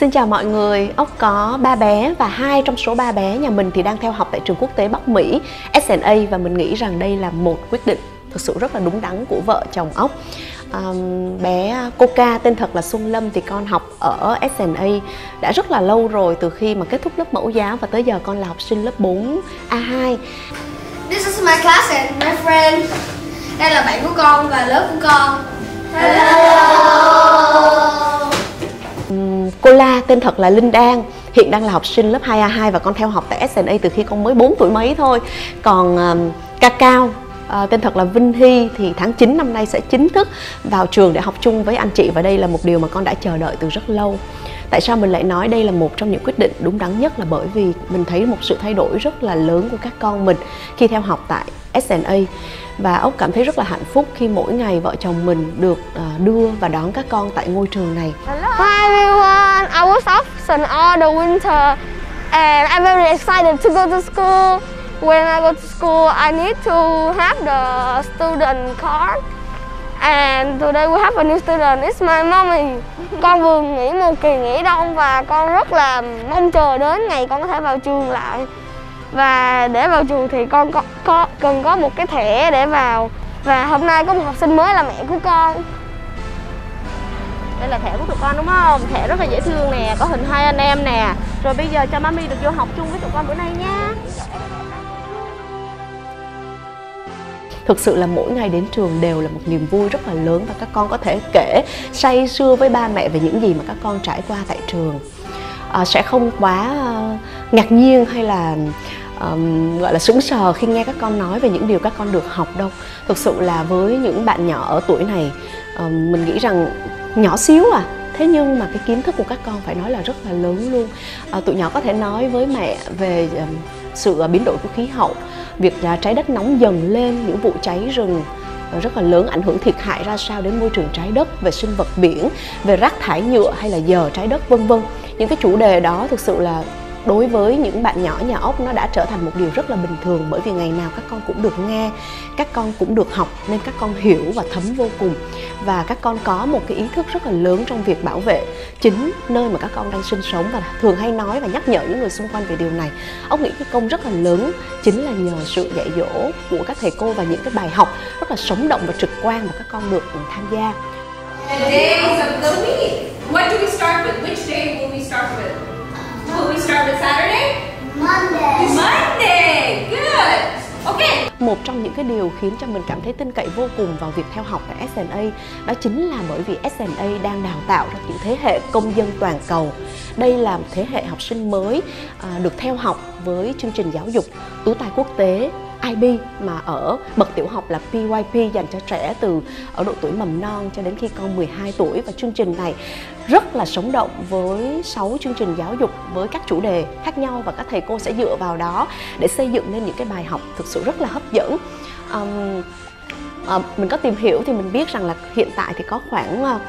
Xin chào mọi người, ốc có ba bé và hai trong số ba bé nhà mình thì đang theo học tại trường quốc tế Bắc Mỹ SNA và mình nghĩ rằng đây là một quyết định thực sự rất là đúng đắn của vợ chồng ốc. Um, bé Coca tên thật là Xuân Lâm thì con học ở SNA đã rất là lâu rồi từ khi mà kết thúc lớp mẫu giáo và tới giờ con là học sinh lớp 4 A2. This is my class and my friend. Đây là bạn của con và lớp của con. Hello. Hello tên thật là Linh Đan hiện đang là học sinh lớp 2A2 và con theo học tại SNA từ khi con mới 4 tuổi mấy thôi. Còn um, Cacao À, ờ, tên thật là Vinh Hy thì tháng 9 năm nay sẽ chính thức vào trường để học chung với anh chị và đây là một điều mà con đã chờ đợi từ rất lâu. Tại sao mình lại nói đây là một trong những quyết định đúng đắn nhất là bởi vì mình thấy một sự thay đổi rất là lớn của các con mình khi theo học tại SNA và ốc cảm thấy rất là hạnh phúc khi mỗi ngày vợ chồng mình được ờ, đưa và đón các con tại ngôi trường này. Hi everyone, I was absent all the winter and I'm very excited to go to school. When I go to school, I need to have the student card. And today we have a new student, it's my mommy. Con vừa nghỉ một kỳ nghỉ đông và con rất là mong chờ đến ngày con có thể vào trường lại và để vào trường thì con có, có cần có một cái thẻ để vào và hôm nay có một học sinh mới là mẹ của con đây là thẻ của tụi con đúng không? Thẻ rất là dễ thương nè có hình hai anh em nè. Rồi bây giờ cho mami được vô học chung với tụi con bữa nay nha. Thực sự là mỗi ngày đến trường đều là một niềm vui rất là lớn và các con có thể kể say sưa với ba mẹ về những gì mà các con trải qua tại trường. À, sẽ không quá uh, ngạc nhiên hay là um, gọi là sững sờ khi nghe các con nói về những điều các con được học đâu. Thực sự là với những bạn nhỏ ở tuổi này um, mình nghĩ rằng nhỏ xíu à. Thế nhưng mà cái kiến thức của các con phải nói là rất là lớn luôn. À, tụi nhỏ có thể nói với mẹ về um, sự à, biến đổi của khí hậu việc uh, trái đất nóng dần lên những vụ cháy rừng à, rất là lớn ảnh hưởng thiệt hại ra sao đến môi trường trái đất về sinh vật biển về rác thải nhựa hay là giờ trái đất vân vân. Những cái chủ đề đó thực sự là đối với những bạn nhỏ, nhà ốc nó đã trở thành một điều rất là bình thường bởi vì ngày nào các con cũng được nghe, các con cũng được học nên các con hiểu và thấm vô cùng và các con có một cái ý thức rất là lớn trong việc bảo vệ chính nơi mà các con đang sinh sống và thường hay nói và nhắc nhở những người xung quanh về điều này ốc nghĩ cái công rất là lớn, chính là nhờ sự dạy dỗ của các thầy cô và những cái bài học rất là sống động và trực quan mà các con được tham gia And days of the week. What do we start with? Which day will we start with? Will we start with Saturday? Monday. Monday. Good. Okay. một trong những cái điều khiến cho mình cảm thấy tin cậy vô cùng vào việc theo học tại SNA đó chính là bởi vì SNA đang đào tạo ra những thế hệ công dân toàn cầu đây là một thế hệ học sinh mới à, được theo học với chương trình giáo dục tú tài quốc tế IB mà ở bậc tiểu học là PYP dành cho trẻ từ ở độ tuổi mầm non cho đến khi con 12 tuổi và chương trình này rất là sống động với 6 chương trình giáo dục với các chủ đề khác nhau và các thầy cô sẽ dựa vào đó để xây dựng nên những cái bài học thực sự rất là hấp dẫn. Um, uh, mình có tìm hiểu thì mình biết rằng là hiện tại thì có khoảng ờ, uh,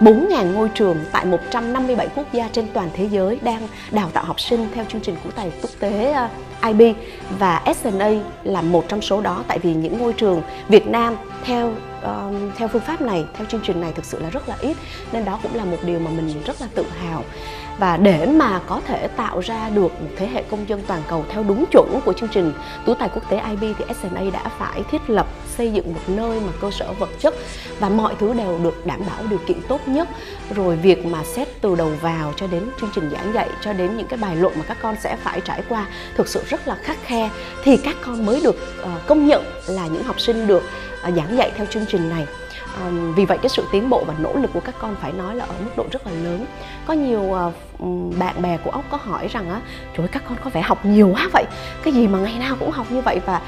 4.000 ngôi trường tại 157 quốc gia trên toàn thế giới đang đào tạo học sinh theo chương trình của tài quốc tế ờ, IB và SNA là một trong số đó. Tại vì những ngôi trường Việt Nam theo uh, theo phương pháp này, theo chương trình này thực sự là rất là ít. Nên đó cũng là một điều mà mình rất là tự hào. Và để mà có thể tạo ra được một thế hệ công dân toàn cầu theo đúng chuẩn của chương trình tú tài quốc tế IB thì SNA đã phải thiết lập xây dựng một nơi mà cơ sở vật chất và mọi thứ đều được đảm bảo điều kiện tốt nhất. Rồi việc mà xét từ đầu vào cho đến chương trình giảng dạy cho đến những cái bài luận mà các con sẽ phải trải qua thực sự rất rất là khắc khe thì các con mới được uh, công nhận là những học sinh được uh, giảng dạy theo chương trình này. Ờ, vì vậy cái sự tiến bộ và nỗ lực của các con phải nói là ở mức độ rất là lớn. Có nhiều uh, bạn bè của ốc có hỏi rằng á trời ơi, các con có vẻ học nhiều quá vậy. Cái gì mà ngày nào cũng học như vậy và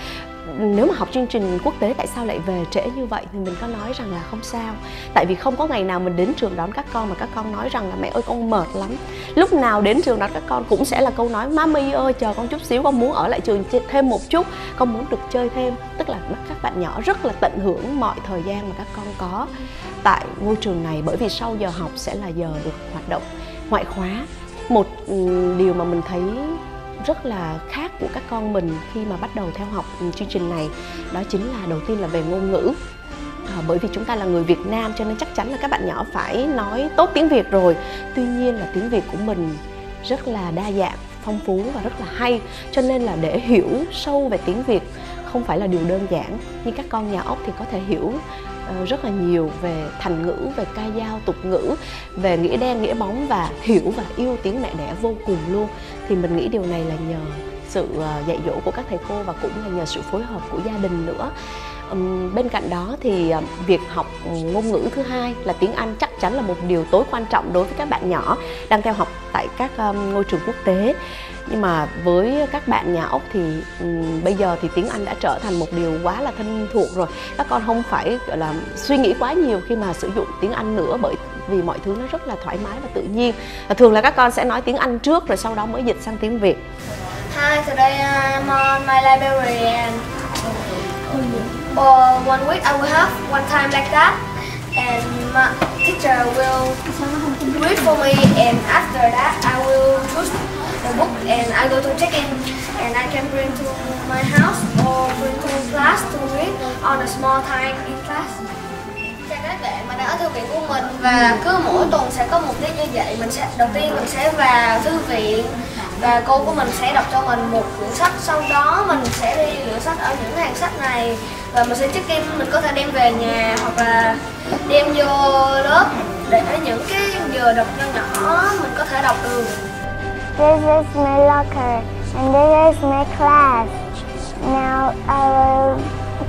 nếu mà học chương trình quốc tế, tại sao lại về trễ như vậy? Thì mình có nói rằng là không sao. Tại vì không có ngày nào mình đến trường đón các con mà các con nói rằng là mẹ ơi, con mệt lắm. Lúc nào đến trường đón các con cũng sẽ là câu nói, mami ơi, chờ con chút xíu, con muốn ở lại trường thêm một chút, con muốn được chơi thêm. Tức là các bạn nhỏ rất là tận hưởng mọi thời gian mà các con có tại ngôi trường này, bởi vì sau giờ học sẽ là giờ được hoạt động ngoại khóa. Một điều mà mình thấy rất là khác của các con mình khi mà bắt đầu theo học ừ, chương trình này. Đó chính là đầu tiên là về ngôn ngữ. À, bởi vì chúng ta là người Việt Nam cho nên chắc chắn là các bạn nhỏ phải nói tốt tiếng Việt rồi. Tuy nhiên là tiếng Việt của mình rất là đa dạng, phong phú và rất là hay. Cho nên là để hiểu sâu về tiếng Việt không phải là điều đơn giản. Nhưng các con nhà ốc thì có thể hiểu Ờ, rất là nhiều về thành ngữ, về ca dao, tục ngữ, về nghĩa đen, nghĩa bóng và hiểu và yêu tiếng mẹ đẻ vô cùng luôn. Thì mình nghĩ điều này là nhờ sự ờ, dạy dỗ của các thầy cô và cũng là nhờ sự phối hợp của gia đình nữa bên cạnh đó thì uh, việc học ngôn ngữ thứ hai là tiếng Anh chắc chắn là một điều tối quan trọng đối với các bạn nhỏ đang theo học tại các ngôi trường quốc tế. Nhưng mà với các bạn nhà ốc thì um, bây giờ thì tiếng Anh đã trở thành một điều quá là thân thuộc rồi. Các con không phải gọi là suy nghĩ quá nhiều khi mà sử dụng tiếng Anh nữa bởi vì mọi thứ nó rất là thoải mái và tự nhiên. Và thường là các con sẽ nói tiếng Anh trước rồi sau đó mới dịch sang tiếng Việt. Hi, today I'm on my library and or one week I will have one time like that and my teacher will read for me and after that I will choose the book and I go to check in and I can bring to my house or bring to class to read on a small time in class. Chào các bạn, mình đang ở thư viện của mình và cứ mỗi tuần sẽ có một tiết như vậy. Mình sẽ đầu tiên mình sẽ vào thư viện và cô của mình sẽ đọc cho mình một quyển sách sau đó mình sẽ đi lựa sách ở những hàng sách này và mình sẽ check in mình có thể đem về nhà hoặc là đem vô lớp để những cái giờ đọc nho nhỏ mình có thể đọc được This is my locker and this is my class. Now I will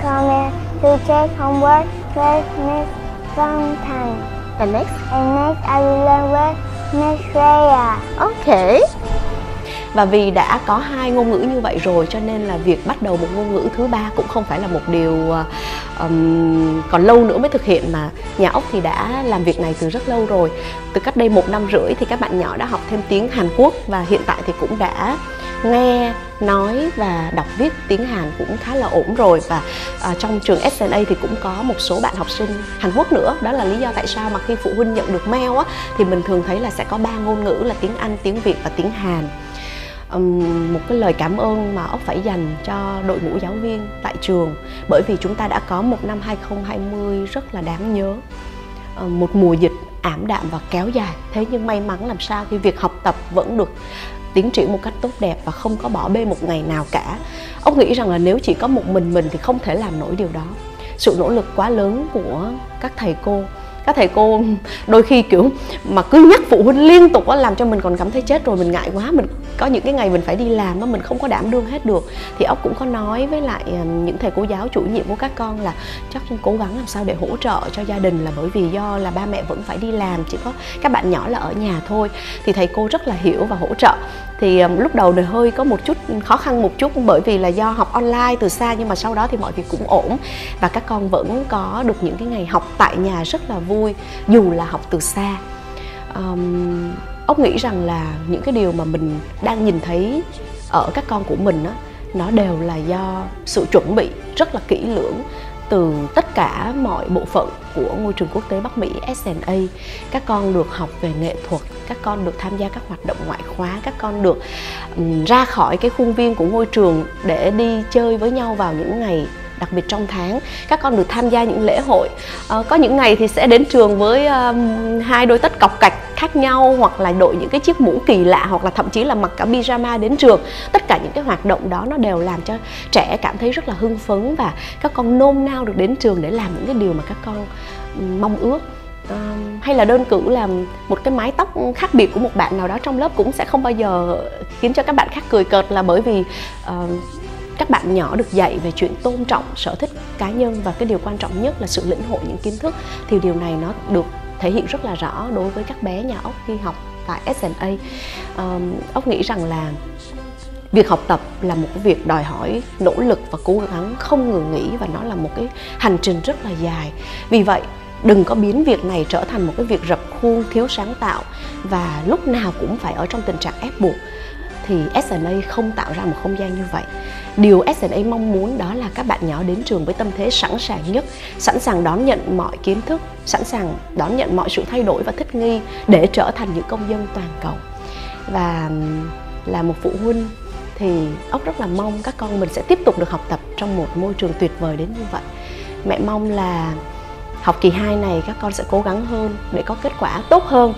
come here to check homework with Miss Fountain. and next And next I will learn with Miss Freya. Ok. Và vì đã có hai ngôn ngữ như vậy rồi cho nên là việc bắt đầu một ngôn ngữ thứ ba cũng không phải là một điều um, còn lâu nữa mới thực hiện mà. Nhà ốc thì đã làm việc này từ rất lâu rồi. Từ cách đây một năm rưỡi thì các bạn nhỏ đã học thêm tiếng Hàn Quốc và hiện tại thì cũng đã nghe nói và đọc viết tiếng Hàn cũng khá là ổn rồi. Và à, trong trường SNA thì cũng có một số bạn học sinh Hàn Quốc nữa. Đó là lý do tại sao mà khi phụ huynh nhận được mail á thì mình thường thấy là sẽ có ba ngôn ngữ là tiếng Anh, tiếng Việt và tiếng Hàn um, một cái lời cảm ơn mà ốc phải dành cho đội ngũ giáo viên tại trường. Bởi vì chúng ta đã có một năm 2020 rất là đáng nhớ. Một mùa dịch ảm đạm và kéo dài. Thế nhưng may mắn làm sao khi việc học tập vẫn được tiến triển một cách tốt đẹp và không có bỏ bê một ngày nào cả. Ông nghĩ rằng là nếu chỉ có một mình mình thì không thể làm nổi điều đó. Sự nỗ lực quá lớn của các thầy cô các thầy cô đôi khi kiểu mà cứ nhắc phụ huynh liên tục á làm cho mình còn cảm thấy chết rồi mình ngại quá. Mình có những cái ngày mình phải đi làm á mình không có đảm đương hết được. Thì ốc cũng có nói với lại ờ, những thầy cô giáo chủ nhiệm của các con là chắc cố gắng làm sao để hỗ trợ cho gia đình là bởi vì do là ba mẹ vẫn phải đi làm chỉ có các bạn nhỏ là ở nhà thôi. Thì thầy cô rất là hiểu và hỗ trợ. Thì um, lúc đầu thì hơi có một chút khó khăn một chút bởi vì là do học online từ xa nhưng mà sau đó thì mọi việc cũng ổn. Và các con vẫn có được những cái ngày học tại nhà rất là vui dù là học từ xa. Um, ốc nghĩ rằng là những cái điều mà mình đang nhìn thấy ở các con của mình đó, nó đều là do sự chuẩn bị rất là kỹ lưỡng từ tất cả mọi bộ phận của ngôi trường quốc tế Bắc Mỹ SNA các con được học về nghệ thuật các con được tham gia các hoạt động ngoại khóa các con được um, ra khỏi cái khuôn viên của ngôi trường để đi chơi với nhau vào những ngày đặc biệt trong tháng các con được tham gia những lễ hội. À, có những ngày thì sẽ đến trường với um, hai đôi tất cọc cạch khác nhau hoặc là đội những cái chiếc mũ kỳ lạ hoặc là thậm chí là mặc cả pyjama đến trường. Tất cả những cái hoạt động đó nó đều làm cho trẻ cảm thấy rất là hưng phấn và các con nôn nao được đến trường để làm những cái điều mà các con mong ước. À, hay là đơn cử là một cái mái tóc khác biệt của một bạn nào đó trong lớp cũng sẽ không bao giờ khiến cho các bạn khác cười cợt là bởi vì uh, các bạn nhỏ được dạy về chuyện tôn trọng sở thích cá nhân và cái điều quan trọng nhất là sự lĩnh hội những kiến thức thì điều này nó được thể hiện rất là rõ đối với các bé nhà ốc khi học tại SNA um, ốc nghĩ rằng là việc học tập là một cái việc đòi hỏi nỗ lực và cố gắng không ngừng nghỉ và nó là một cái hành trình rất là dài. Vì vậy đừng có biến việc này trở thành một cái việc rập khuôn thiếu sáng tạo và lúc nào cũng phải ở trong tình trạng ép buộc thì SNA không tạo ra một không gian như vậy. Điều SNA mong muốn đó là các bạn nhỏ đến trường với tâm thế sẵn sàng nhất, sẵn sàng đón nhận mọi kiến thức, sẵn sàng đón nhận mọi sự thay đổi và thích nghi để trở thành những công dân toàn cầu. Và là một phụ huynh thì ốc rất là mong các con mình sẽ tiếp tục được học tập trong một môi trường tuyệt vời đến như vậy. Mẹ mong là học kỳ 2 này các con sẽ cố gắng hơn để có kết quả tốt hơn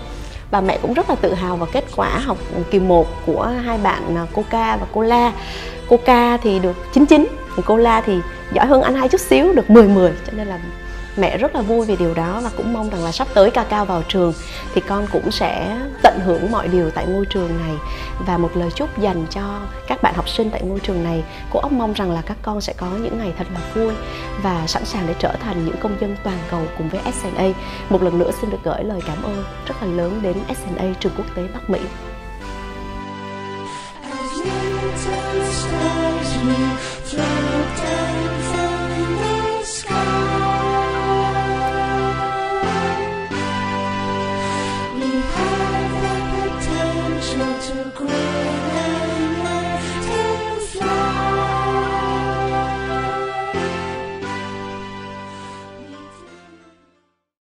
và mẹ cũng rất là tự hào vào kết quả học kỳ 1 của hai bạn à, cô Ca và cô La. Cô Ca thì được 99, thì cô La thì giỏi hơn anh hai chút xíu được 10 10 cho nên là mẹ rất là vui về điều đó và cũng mong rằng là sắp tới ca cao vào trường thì con cũng sẽ tận hưởng mọi điều tại ngôi trường này. Và một lời chúc dành cho các bạn học sinh tại ngôi trường này, cô ốc mong rằng là các con sẽ có những ngày thật là vui và sẵn sàng để trở thành những công dân toàn cầu cùng với SNA một lần nữa xin được gửi lời cảm ơn rất là lớn đến SNA trường quốc tế Bắc Mỹ. As